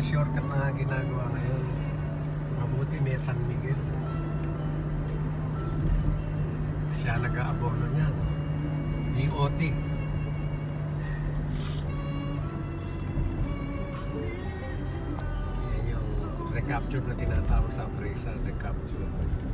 mga shortcut na nga ginagawa ngayon. Mabuti may San Miguel. Siya nag-aabono niya DOT yan yung recapture na tinatawag sa appraisal recapture.